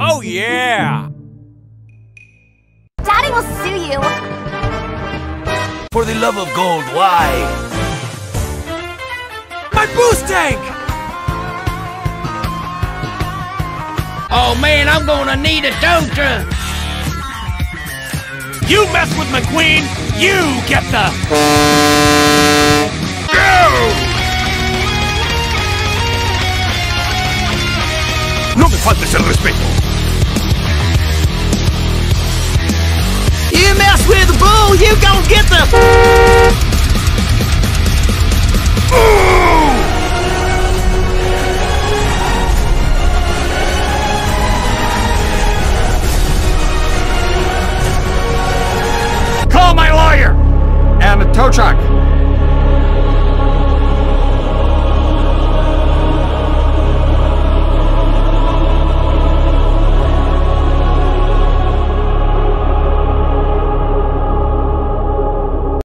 Oh, yeah! Daddy will sue you. For the love of gold, why? My boost tank! Oh man, I'm gonna need a tow truck. You mess with McQueen, you get the... No me faltes el respeto. You mess with the bull, you gon' get the... Call my lawyer! And a tow truck.